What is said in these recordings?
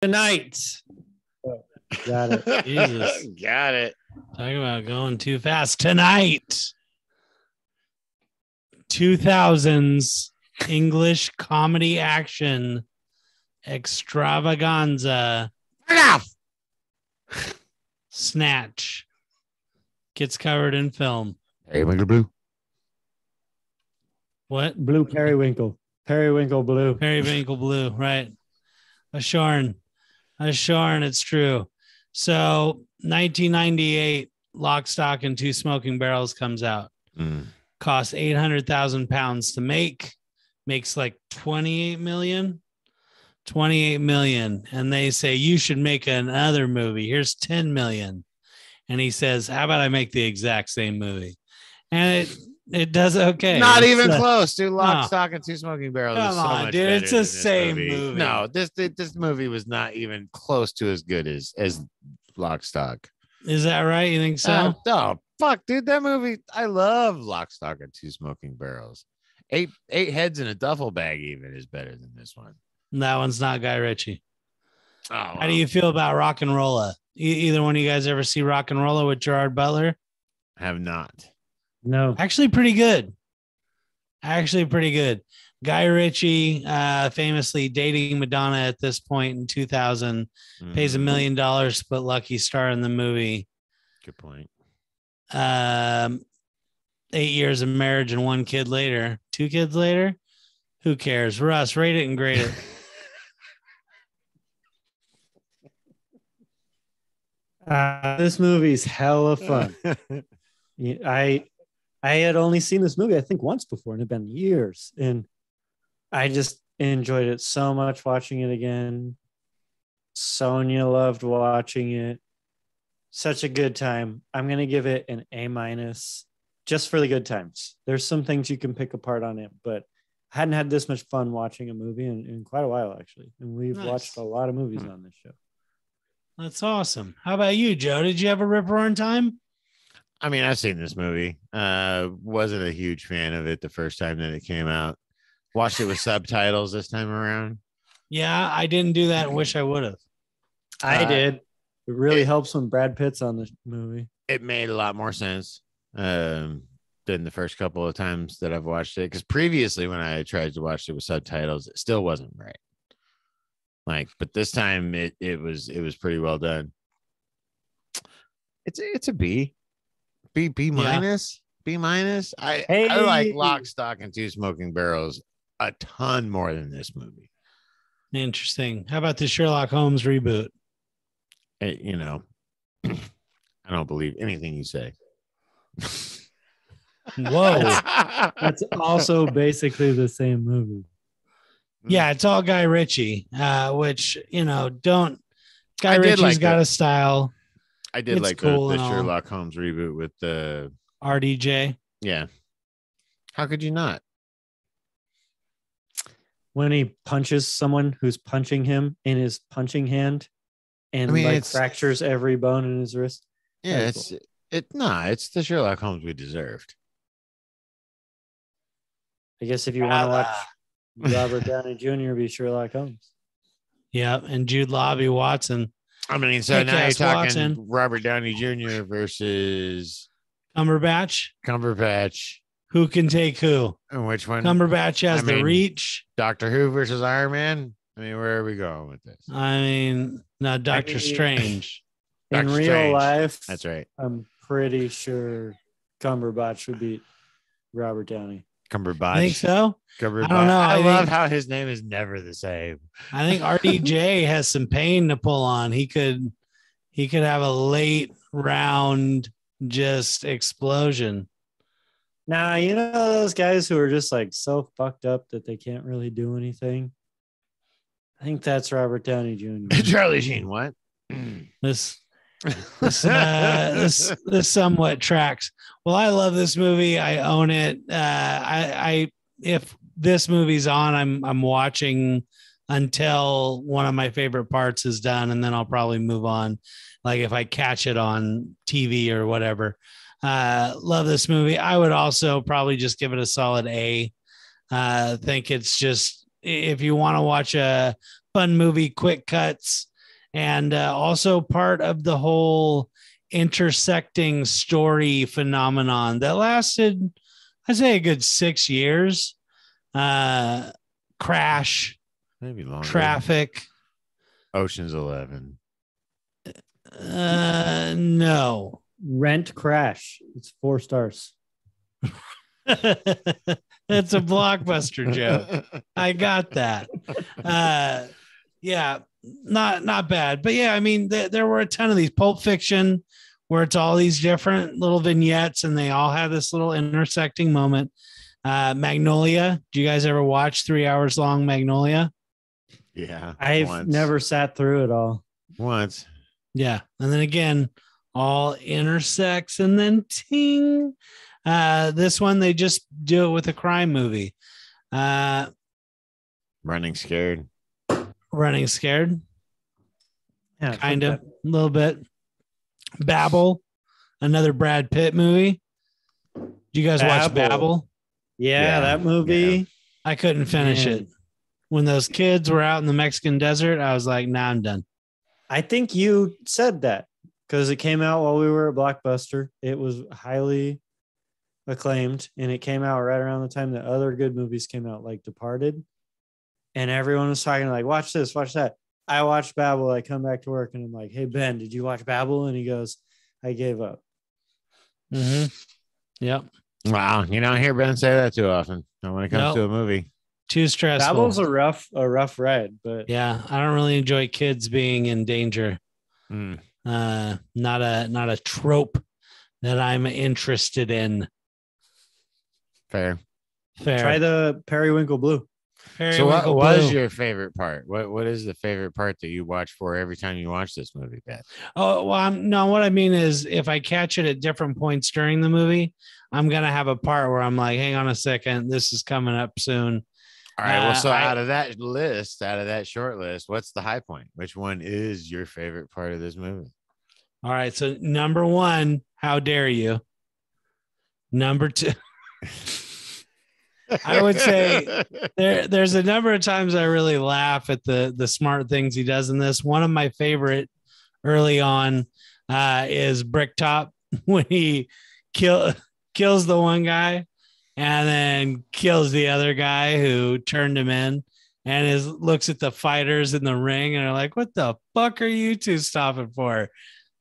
tonight. Got it. Jesus. Got it. Talking about going too fast tonight. 2000s English comedy action extravaganza snatch gets covered in film. Hey, Winkler Blue. What? Blue periwinkle. Periwinkle blue. Periwinkle blue, right? A Shorn. A Shorn, it's true. So 1998, Lock, Stock, and Two Smoking Barrels comes out. Mm. Costs 800,000 pounds to make, makes like 28 million. 28 million. And they say, You should make another movie. Here's 10 million. And he says, How about I make the exact same movie? And it it does okay. Not It's, even uh, close, dude. Lock, no. Stock, and Two Smoking Barrels. Come is so on, dude, it's the same movie. No, this this movie was not even close to as good as as Lock, Stock. Is that right? You think so? Uh, oh fuck, dude, that movie. I love Lock, Stock, and Two Smoking Barrels. Eight eight heads in a duffel bag even is better than this one. that one's not Guy Ritchie. Oh, How do you feel about Rock and Rolla? E- either one of you guys ever see Rock and Rolla with Gerard Butler? have not? No. Actually, pretty good. Actually, pretty good. Guy Ritchie, uh, famously dating Madonna at this point in 2000, pays a Mm, million dollars to put Lucky Star in the movie. Good point. Um, eight years of marriage and one kid later, two kids later. Who cares? Russ, rate it and grade it. Uh, this movie's hella fun. I I had only seen this movie I think once before, and it'd been years, and I just enjoyed it so much watching it again. Sonia loved watching it. Such a good time. I'm gonna give it an A minus, just for the good times. There's some things you can pick apart on it, but I hadn't had this much fun watching a movie in, in quite a while actually, and we've Nice. watched a lot of movies Hmm. on this show. That's awesome. How about you, Joe? Did you have a rip roaring time? I mean, I've seen this movie. Uh, wasn't a huge fan of it the first time that it came out. Watched it with subtitles this time around. Yeah, I didn't do that. Wish I would have. I Uh, did. It really it- helps when Brad Pitt's on the movie. It made a lot more sense um, than the first couple of times that I've watched it. Because previously, when I tried to watch it with subtitles, it still wasn't right. Like, but this time it it was it was pretty well done. It's a, it's a B, B B minus, B minus. I I like Lock, Stock, and Two Smoking Barrels a ton more than this movie. Interesting. How about the Sherlock Holmes reboot? It- you know, I don't believe anything you say. Whoa. That's also basically the same movie. yeah, it's all Guy Ritchie, uh, which, you know, don't. Guy I Ritchie's like got that. a style. I did It's like cool the, and the all. Sherlock Holmes reboot with the RDJ. yeah. How could you not? When he punches someone who's punching him in his punching hand and I mean, like fractures every bone in his wrist. Yeah, Very it's it. Nah, it's the Sherlock Holmes we deserved. I guess if you want to ah. watch Robert Downey Jr. be Sherlock Holmes. Yeah, and Jude Law be Watson. I mean, so now you're Kick-ass talking Watson. Robert Downey Jr. versus Cumberbatch. Cumberbatch. Who can take who? And which one? Cumberbatch has I the mean- reach. Doctor Who versus Iron Man. I mean, where are we going with this? I mean, no, Doctor mean- Strange. In Doctor real Strange. life, That's right. I'm pretty sure Cumberbatch would beat Robert Downey. Cumberbatch. I think so. Cumberbatch. I don't know. I, I love think- how his name is never the same. I think RDJ has some pain to pull on. He could he could have a late round just explosion. Now, you know those guys who are just like so fucked up that they can't really do anything? I think that's Robert Downey Jr. Charlie Sheen. What? This this, uh, this this somewhat tracks. Well, I love this movie. I own it. Uh, I, I if this movie's on, I'm I'm watching until one of my favorite parts is done, and then I'll probably move on. Like if I catch it on TV or whatever. Uh, love this movie. I would also probably just give it a solid A. Uh, think it's just if you want to watch a fun movie, quick cuts, and uh, also part of the whole intersecting story phenomenon that lasted, I'd say, a good six years. Uh, crash, Maybe longer. traffic. Ocean's Eleven. Uh, no. Rent Crash. It's four stars. That's a blockbuster joke. I got that. Uh, yeah, not not bad, but yeah, I mean, th- there were a ton of these Pulp Fiction, where it's all these different little vignettes, and they all have this little intersecting moment. Uh, Magnolia. Do you guys ever watch three hours long Magnolia? yeah. I've once. never sat through it all. once. Yeah, and then again, all intersects, and then ting. Uh, this one they just do it with a crime movie. Uh, Running scared. Running scared. Yeah, kind of a little bit. Babel, another Brad Pitt movie. Do you guys watch Babel. Babel? Yeah, Yeah, that movie. I couldn't finish Man. it. When those kids were out in the Mexican desert, I was like, "Nah, I'm done." I think you said that because it came out while we were at Blockbuster. It was highly acclaimed and it came out right around the time that other good movies came out, like Departed. And everyone was talking like, watch this, watch that. I watched Babel. I come back to work and I'm like, hey, Ben, did you watch Babel? And he goes, I gave up. Mm-hmm. Yep, Wow. You don't hear Ben say that too often. Not when it comes Nope. to a movie. too stressful. Babel's a rough, a rough ride, but yeah, I don't really enjoy kids being in danger. Mm. Uh, not a not a trope that I'm interested in. Fair. Fair. try the Periwinkle Blue. So what was Blue. your favorite part? What what is the favorite part that you watch for every time you watch this movie, Ben? Oh well, I'm, no. What I mean is, if I catch it at different points during the movie, I'm gonna have a part where I'm like, "Hang on a second, this is coming up soon." All right. well, Uh, so I- out of that list, out of that short list, what's the high point? Which one is your favorite part of this movie? All right. So number one, how dare you? Number two, I would say there there's a number of times I really laugh at the the smart things he does in this. One of my favorite early on uh, is Bricktop when he kill kills the one guy and then kills the other guy who turned him in and is looks at the fighters in the ring and are like, "What the fuck are you two stopping for?"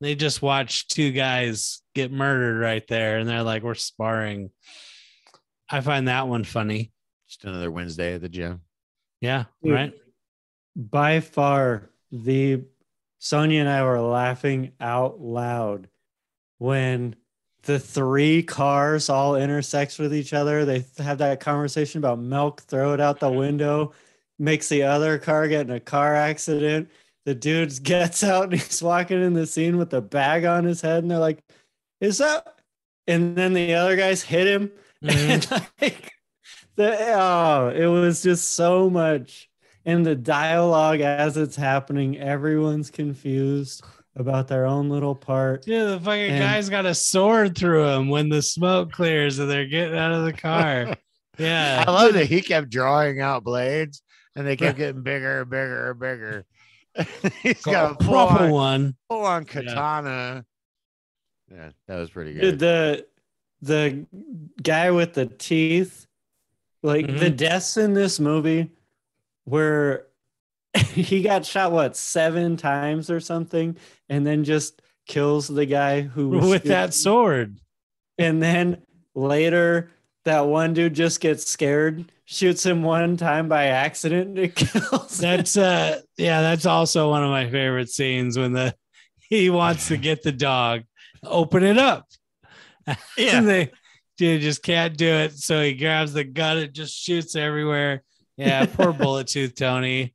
They just watched two guys get murdered right there, and they're like, "We're sparring." I find that one funny. Just another Wednesday at the gym. Yeah, Dude, right. by far the Sonia and I were laughing out loud when the three cars all intersects with each other. They have that conversation about milk, throw it out the window, makes the other car get in a car accident. The dude gets out and he's walking in the scene with a bag on his head, and they're like, "Is that?" And then the other guys hit him, Mhm. and like the oh, it was just so much. And the dialogue as it's happening, everyone's confused about their own little part. Yeah, the fucking And- guy's got a sword through him when the smoke clears and they're getting out of the car. Yeah. I love that he kept drawing out blades and they kept getting bigger and bigger and bigger. He's got a proper on, one. full on katana. Yeah, that was pretty Dude, good. the the guy with the teeth, like the Mhm. deaths in this movie, where he got shot what seven times or something, and then just kills the guy who was With that sword. and then later that one dude just gets scared, shoots him one time by accident, and it kills. him. That's uh yeah, that's also one of my favorite scenes when the he wants to get the dog, open it up. Yeah. and they dude just can't do it. So he grabs the gun, and just shoots everywhere. Yeah, poor bullet tooth Tony.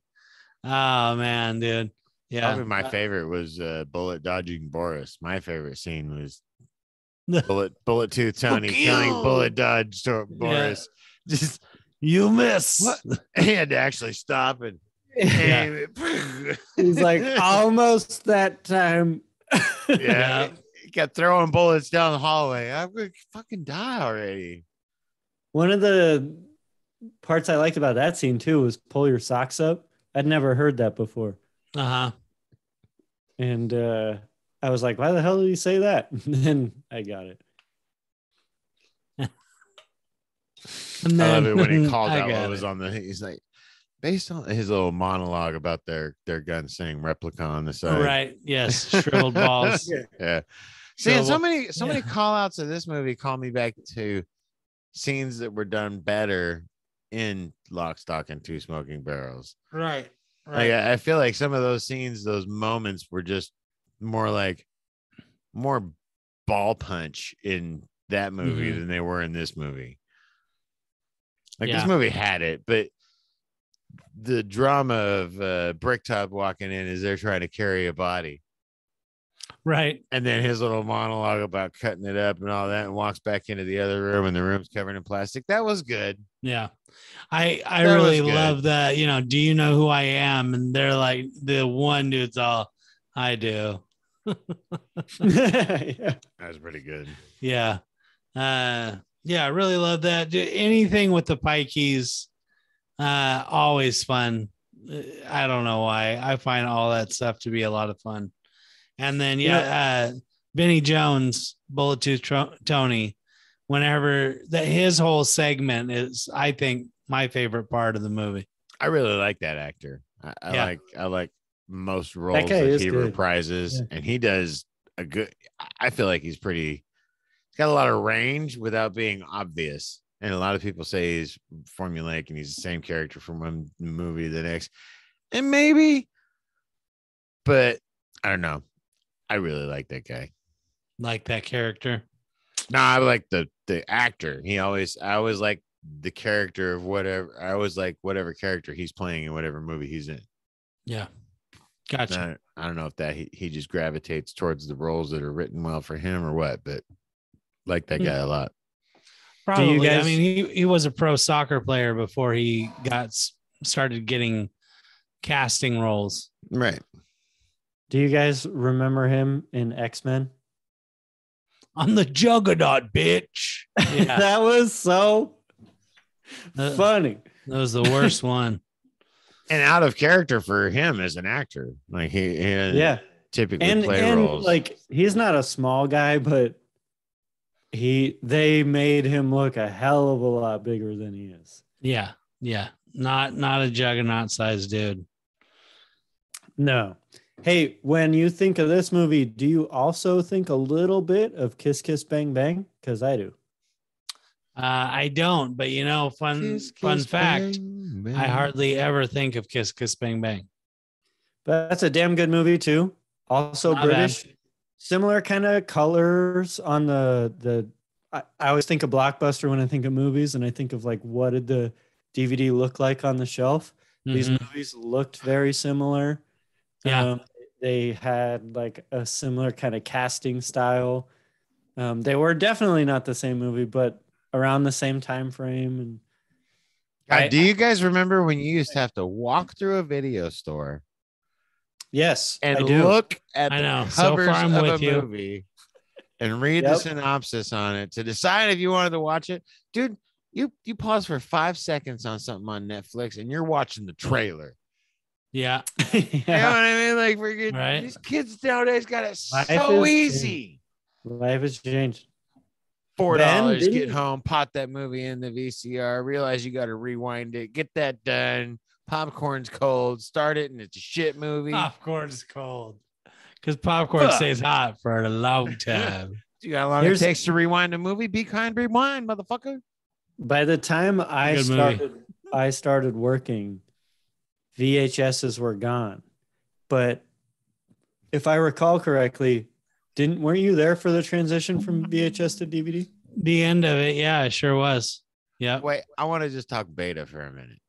Oh man, dude. Yeah. Probably my favorite was uh, bullet dodging Boris. My favorite scene was bullet bullet tooth Tony killing bullet dodge to Boris. Just You miss. What? he had to actually stop and Yeah. He's like almost that time. yeah. Yeah. Kept throwing bullets down the hallway. I'm gonna fucking die already. One of the parts I liked about that scene too was pull your socks up. I'd never heard that before. Uh-huh. and uh, I was like, "Why the hell did he say that?" And then I got it. And I love it when he then called I out what got was it. on the. He's like, based on his little monologue about their their gun saying replica on the side. Right. Yes. Shriveled balls. Yeah. See, So, so many so many yeah. call outs of this movie call me back to scenes that were done better in Lock, Stock, and Two Smoking Barrels. Right. Right. I, I feel like some of those scenes, those moments were just more like more ball punch in that movie Mhm. than they were in this movie. Like Yeah. this movie had it, but the drama of uh, Bricktop walking in as they're trying to carry a body, right. and then his little monologue about cutting it up and all that, and walks back into the other room, and the room's covered in plastic. That was good. Yeah. I I That really love that, you know, do you know who I am? And they're like the one dude's all I do. yeah. That was pretty good. Yeah. Uh yeah, I really love that. Do- Anything with the pikeys, uh, always fun. Uh, I don't know why. I find all that stuff to be a lot of fun. And then yeah, uh Vinnie Jones, Bullet Tooth Tro- Tony, whenever that his whole segment is, I think, my favorite part of the movie. I really like that actor. I, I Yeah. like I like most roles guy that, is he good. reprises, Yeah. and he does a good. I feel like he's pretty. He's got a lot of range without being obvious. And a lot of people say he's formulaic and he's the same character from one movie to the next, and maybe, but I don't know. I really like that guy. Like that character. No, I like the the actor. He always I always like the character of whatever. I always like whatever character he's playing in whatever movie he's in. Yeah. Gotcha. I, I don't know if that he, he just gravitates towards the roles that are written well for him or what, but like that Hmm. guy a lot. Probably. I guys- mean, he, he was a pro soccer player before he got started getting casting roles. Right. Do you guys remember him in X Men? I'm the juggernaut, bitch. Yeah, that was so Uh, funny. that was the worst one. And out of character for him as an actor. Like he, he Yeah, typically and play and roles. like he's not a small guy, but he they made him look a hell of a lot bigger than he is. Yeah, yeah. Not not a juggernaut sized dude. No. Hey, when you think of this movie, do you also think a little bit of Kiss Kiss Bang Bang? Because I do. Uh, I don't, but you know, fun Kiss, fun kiss, fact. bang, bang. I hardly ever think of Kiss Kiss Bang Bang. But that's a damn good movie too. Also Not bad. British. Similar kind of colors on the the. I, I always think of blockbuster when I think of movies, and I think of like what did the DVD look like on the shelf. These Mhm. movies looked very similar. Yeah. Um, they had like a similar kind of casting style. Um, they were definitely not the same movie, but around the same time frame. And God, I- do you guys remember when you used to have to walk through a video store yes, and I do. look at I the know. So covers far, I'm of with a you. movie and read the synopsis on it to decide if you wanted to watch it, dude? You you pause for five seconds on something on Netflix and you're watching the trailer. Yeah, You know what. I mean? Like, freaking Right. these kids nowadays got it Life so is easy. Life has changed. Four Ben, dollars, get home, pop that movie in the VCR, realize you got to rewind it, get that done. Popcorn's cold, start it, and it's a shit movie. popcorn's cold because popcorn Fuck. stays hot for a long time. You got how long Here's- it takes to rewind a movie? Be kind, rewind, motherfucker. By the time I Good movie. started, I started working, VHSs were gone. But if I recall correctly, didn't weren't you there for the transition from VHS to DVD? the end of it, yeah, it sure was. Yeah. Wait, I want to just talk beta for a minute.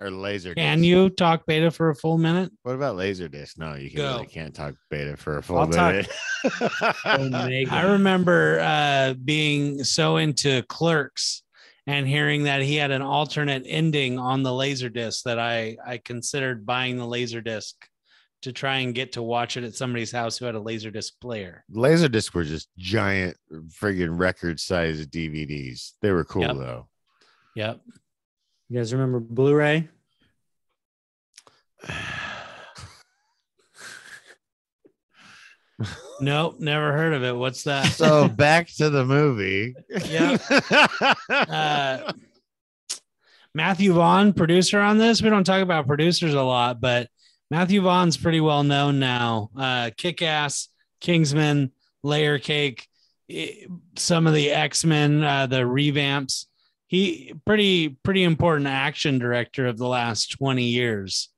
Or laser. Can you talk beta for a full minute? What about laser disc? No, you can Go. really can't talk beta for a full I'll talk- minute. I remember uh, being so into Clerks and hearing that he had an alternate ending on the Laserdisc that I I considered buying the Laserdisc to try and get to watch it at somebody's house who had a Laserdisc player. laser discs were just giant friggin' record sized DVDs. They were cool Yep. though. Yep. You guys remember Blu-ray? Nope, never heard of it. What's that? So back to the movie. Yeah. Uh, Matthew Vaughn, producer on this. We don't talk about producers a lot, but Matthew Vaughn's pretty well known now. Uh, Kick Ass, Kingsman, Layer Cake, eh, some of the X Men, uh, the revamps. He pretty pretty important action director of the last twenty years.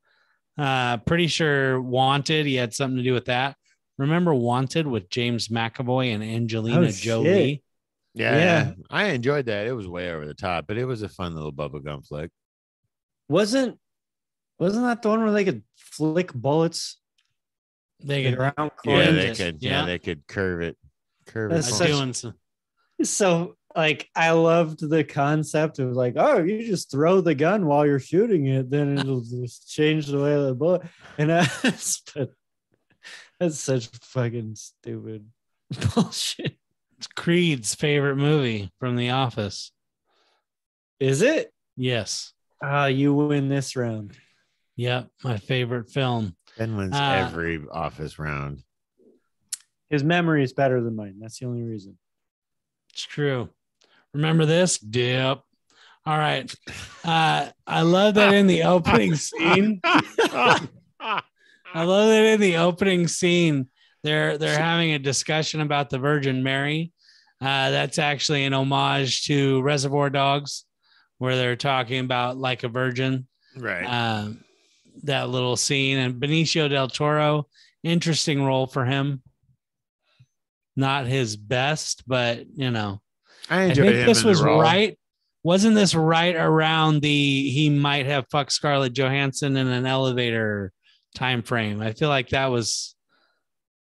Uh, pretty sure Wanted. He had something to do with that. Remember Wanted with James McAvoy and Angelina Oh, Jolie? yeah, Yeah. I enjoyed that. It was way over the top, but it was a fun little bubblegum flick. Wasn't wasn't that the one where they could flick bullets They could round Yeah, they it. could. Yeah. Yeah. they could curve it. Curve That's it. Such- doing some. So like I loved the concept of like, oh, you just throw the gun while you're shooting it, then it'll just change the way of the bullet. And that's but that's such fucking stupid bullshit. It's Creed's favorite movie from The Office. Is it? Yes. Ah, you win this round. Yep. My favorite film. Ben wins Uh, every office round. His memory is better than mine. That's the only reason. It's true. Remember this? Dip. All right. Uh, I love that in the opening scene. I love that in the opening scene, they're they're having a discussion about the Virgin Mary. Uh, that's actually an homage to Reservoir Dogs, where they're talking about like a virgin. right. Um, that little scene and Benicio del Toro, interesting role for him. Not his best, but you know, I I think this was right. Wasn't this right around the he might have fucked Scarlett Johansson in an elevator time frame? I feel like that was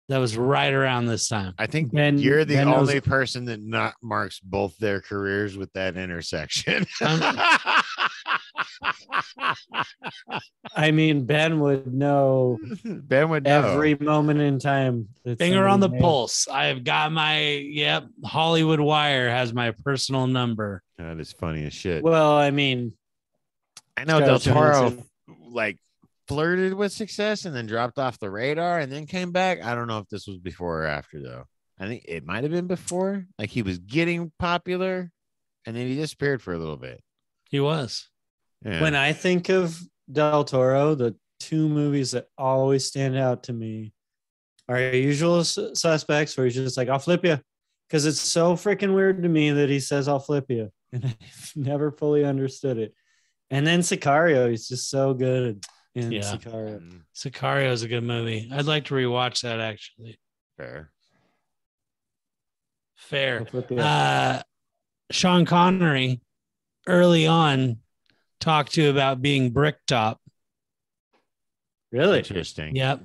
that was right around this time. I think Ben- you're the Ben knows- only person that not marks both their careers with that intersection. Um, I mean, Ben would know ben would know. every moment in time. Finger on the made- pulse. I've got my yep. Hollywood Wire has my personal number. That is funny as shit. Well, I mean, I know Del Scarlett Toro Johansson. like flirted with success and then dropped off the radar and then came back. I don't know if this was before or after though. I think it might have been before. Like he was getting popular and then he disappeared for a little bit. He was. Yeah. when I think of Del Toro, the two movies that always stand out to me are Usual Suspects, where he's just like, "I'll flip you," because it's so freaking weird to me that he says, "I'll flip you," and I've never fully understood it. And then Sicario, he's just so good in Yeah. Sicario. Mm, Sicario is a good movie. I'd like to rewatch that actually. fair. Fair. I'll flip you. uh, Sean Connery early on talked to about being bricktop. really? Interesting. Yep.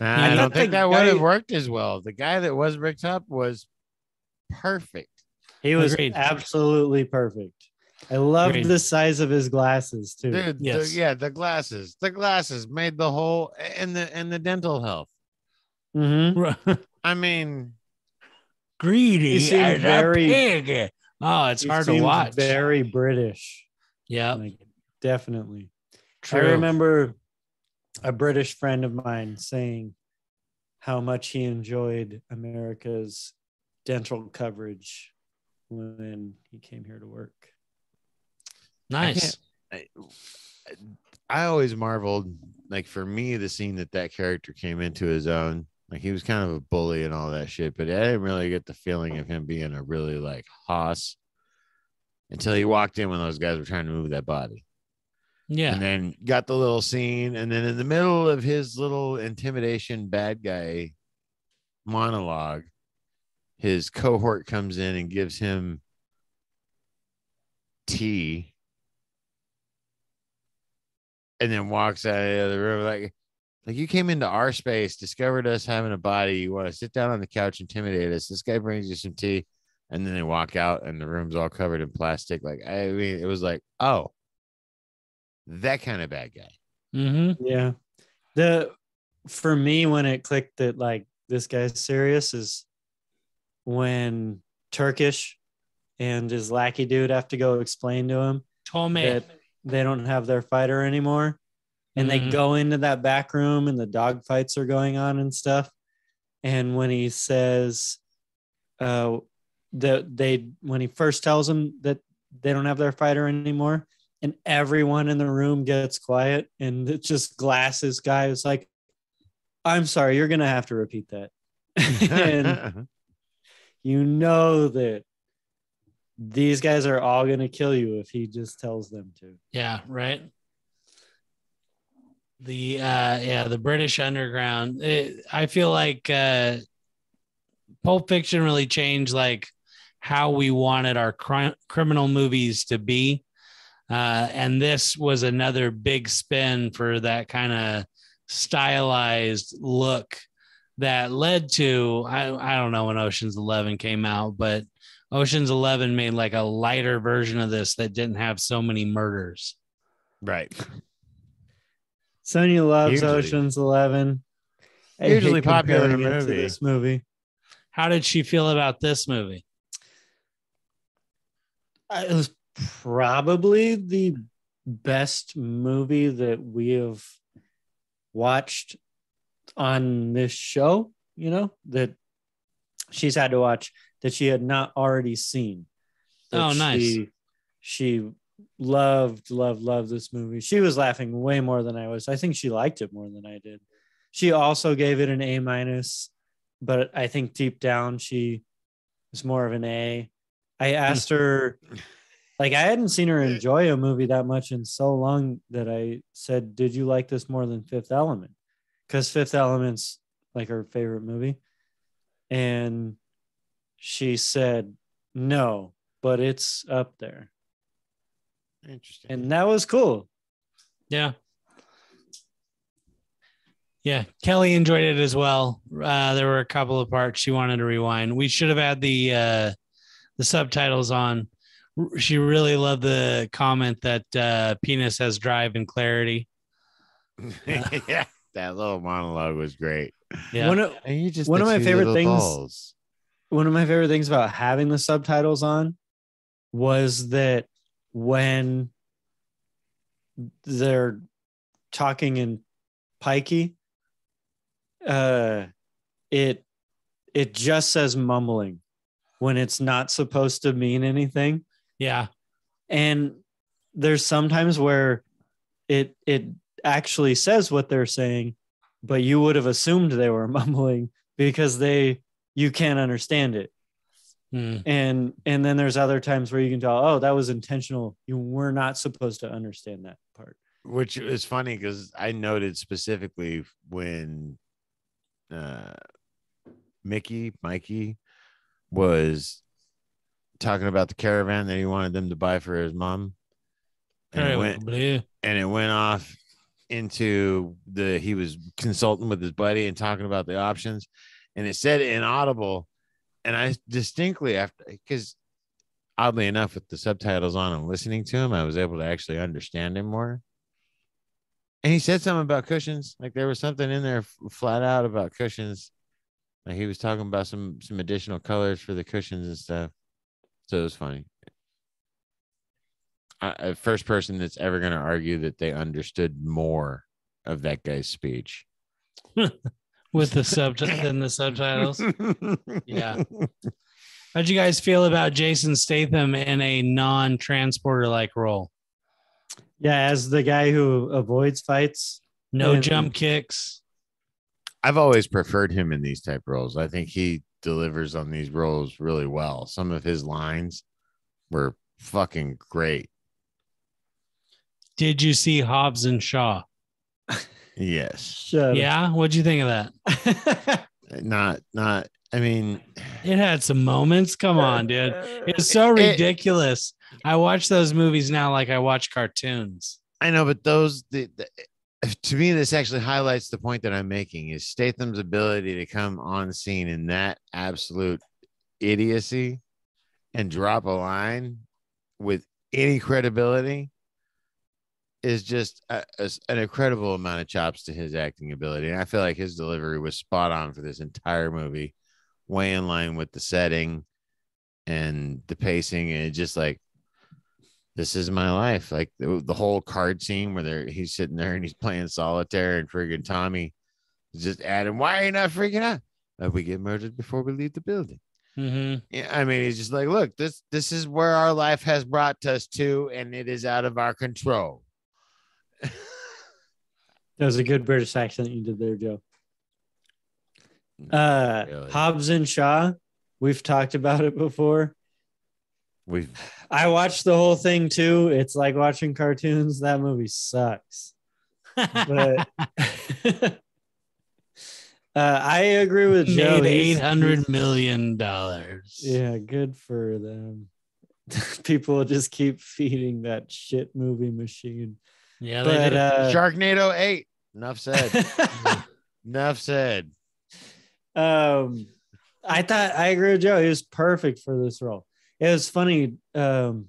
Nah, I I don't think that would have worked as well. The guy that was Bricktop was perfect. He was Agreed. absolutely perfect. I loved Agreed. the size of his glasses too. Dude, the- yeah, the glasses. The glasses made the whole and the and the dental health. hmm I mean, Greedy He seemed very- a pig. Oh, it's hard to watch. Very British. yeah, Like, definitely. true. I remember a British friend of mine saying how much he enjoyed America's dental coverage when he came here to work. Nice. I, I always marveled, like for me, the scene that that character came into his own. Like he was kind of a bully and all that shit, but I didn't really get the feeling of him being a really like hoss until he walked in when those guys were trying to move that body. Yeah, and then got the little scene and then in the middle of his little intimidation bad guy monologue his cohort comes in and gives him tea and then walks out of the room like like you came into our space discovered us having a body you want to sit down on the couch intimidate us this guy brings you some tea and then they walk out and the room's all covered in plastic like i mean it was like oh that kind of bad guy. mm-hmm. Yeah. The for me when it clicked that like this guy's serious is when Turkish and his lackey dude have to go explain to him Tome. that they don't have their fighter anymore. And they Mhm. go into that back room and the dog fights are going on and stuff. and when he says uh that they when he first tells them that they don't have their fighter anymore and everyone in the room gets quiet and it's just glasses guy is like i'm sorry you're gonna have to repeat that and you know that these guys are all gonna kill you if he just tells them to Yeah, right. The uh yeah, the British underground. It, I feel like uh Pulp Fiction really changed like how we wanted our cri- criminal movies to be. Uh and this was another big spin for that kind of stylized look that led to I I don't know when Ocean's 11 came out, but Ocean's 11 made like a lighter version of this that didn't have so many murders. right. Sonia loves Hugely- oceans 11 I hugely hate popular comparing it movie. this movie How did she feel about this movie? Uh, it was probably the best movie that we have watched on this show you know that she's had to watch that she had not already seen. Oh, nice. she, she loved loved loved this movie. She was laughing way more than i was. I think she liked it more than i did. She also gave it an a minus but i think deep down she was more of an a. I asked her like i hadn't seen her enjoy a movie that much in so long that i said did you like this more than fifth element? Because fifth element's like her favorite movie. And she said no but it's up there Interesting. and that was cool Yeah. Yeah, Kelly enjoyed it as well. Uh, there were a couple of parts she wanted to rewind. We should have had the uh, the subtitles on. She really loved the comment that uh, penis has drive and clarity. yeah, that little monologue was great. Yeah, one of And you just One of my favorite things- balls. One of my favorite things about having the subtitles on was that when they're talking in pikey uh it it just says mumbling when it's not supposed to mean anything. Yeah, and there's sometimes where it it actually says what they're saying but you would have assumed they were mumbling because they you can't understand it Hmm. and and then there's other times where you can tell oh that was intentional you were not supposed to understand that part which is funny because I noted specifically when uh Mickey, Mikey was talking about the caravan that he wanted them to buy for his mom. And it went Bleh. and it went off into the he was consulting with his buddy and talking about the options and it said inaudible. And i distinctly after because oddly enough with the subtitles on and listening to him i was able to actually understand him more. And he said something about cushions like there was something in there flat out about cushions. Like he was talking about some some additional colors for the cushions and stuff. So it was funny. I- first person that's ever going to argue that they understood more of that guy's speech. with the sub than the subtitles. Yeah. How'd you guys feel about Jason Statham in a non-transporter like role? yeah as the guy who avoids fights No And- jump kicks. I've always preferred him in these type roles. I think he delivers on these roles really well. Some of his lines were fucking great. Did you see Hobbs and Shaw? Yes. shut Yeah, what'd you think of that? Not not I mean It had some moments. Come on, dude. It's so It- ridiculous. I watch those movies now like I watch cartoons. I know, but those the, the to me this actually highlights the point that I'm making is Statham's ability to come on scene in that absolute idiocy and drop a line with any credibility is just a, a- an incredible amount of chops to his acting ability. And I feel like his delivery was spot on for this entire movie, way in line with the setting and the pacing. And just like, this is my life. Like the, the whole card scene where they're, he's sitting there and he's playing solitaire and friggin' Tommy is just adding, why are you not freaking out? uh, we get murdered before we leave the building. Mhm. Yeah, I mean, he's just like, look, this this is where our life has brought us to, and it is out of our control. That was a good British accent you did there, Joe. Uh, Really. Hobbs and Shaw. We've talked about it before. we I watched the whole thing too. It's like watching cartoons. That movie sucks. But uh, I agree with Joe. Made eight hundred million dollars. Yeah, good for them. People just keep feeding that shit movie machine. Yeah. They But did. uh, Sharknado eight. Enough said. Enough said. um, I thought I agree with Joe. He was perfect for this role. It was funny. Um,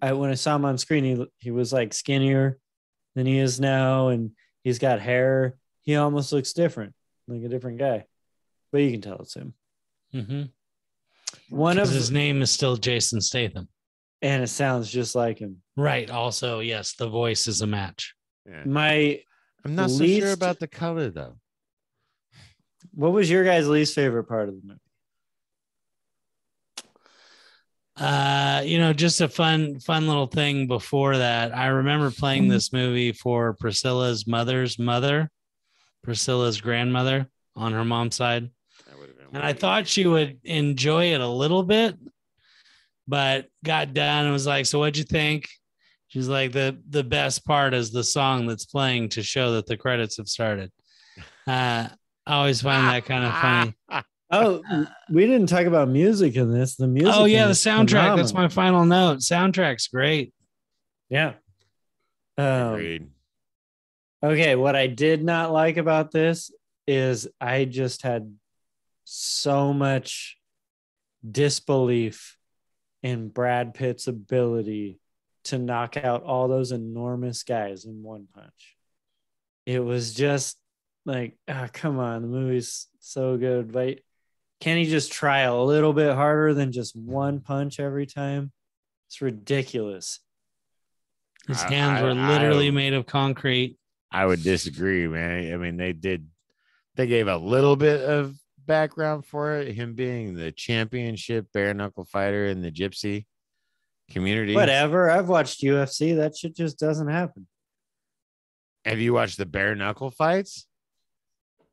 I when I saw him on screen, he he was like skinnier than he is now, and he's got hair. He almost looks different, like a different guy. But you can tell it's him. Mm-hmm. One of his name is still Jason Statham. And it sounds just like him. Right. Also, yes, the voice is a match. Yeah. My I'm not so sure about the color though. what was your guys' least favorite part of the movie? Uh, you know, just a fun, fun little thing before that. I remember playing this movie for Priscilla's mother's mother, Priscilla's grandmother on her mom's side. That would have been And I thought she would enjoy it a little bit, but got done and was like, So what'd you think? She's like, the the best part is the song that's playing to show that the credits have started. Uh I always find that kind of funny. Oh, we didn't talk about music in this. The music. Oh yeah, the this is soundtrack. That's my final note. Soundtrack's great. yeah. Um, Agreed. okay, what I did not like about this is I just had so much disbelief in Brad Pitt's ability to knock out all those enormous guys in one punch. It was just like, ah, come on, the movie's so good, but can he just try a little bit harder than just one punch every time? It's ridiculous. His I- hands I- were literally I- made of concrete. I would disagree, man. I mean, they did. They gave a little bit of background for it. Him being the championship bare knuckle fighter in the gypsy community. Whatever. I've watched UFC. That shit just doesn't happen. Have you watched the bare knuckle fights?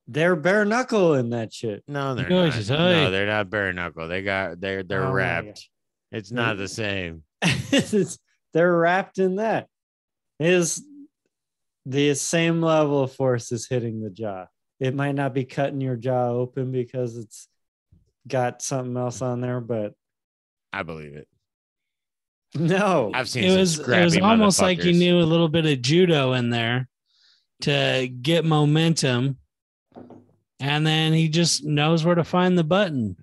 They're bare knuckle in that shit. No, they're Yo, not. just, No, they're not bare knuckle. They got they're they're Oh my wrapped. It's not the same. They're wrapped in that. Is the same level of force is hitting the jaw. It might not be cutting your jaw open because it's got something else on there, but I believe it. no. I've seen It was it was almost like you knew a little bit of judo in there to get momentum. And then he just knows where to find the button.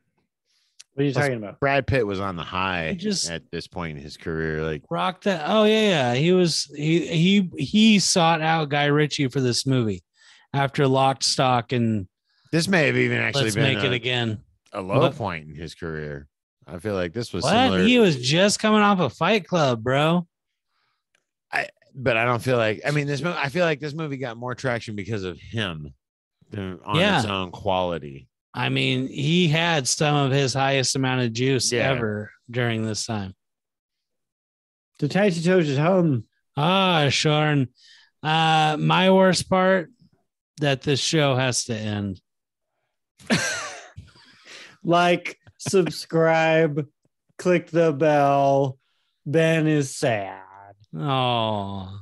What are you talking about? Brad Pitt was on the high I just- at this point in his career. Like Rock that. Oh yeah, yeah. He was he he he sought out Guy Ritchie for this movie after Locked Stock and this may have even actually Let's been Make a, It Again. a low What? point in his career. I feel like this was What? similar. He was just coming off a Fight Club, bro. I but I don't feel like I mean this movie I feel like this movie got more traction because of him than on Yeah. its own quality. I mean, he had some of his highest amount of juice Yeah. ever during this time. Taichi Toji's home. Ah, Sean. Uh, my worst part that this show has to end. Like, subscribe, click the bell. Ben is sad. Oh,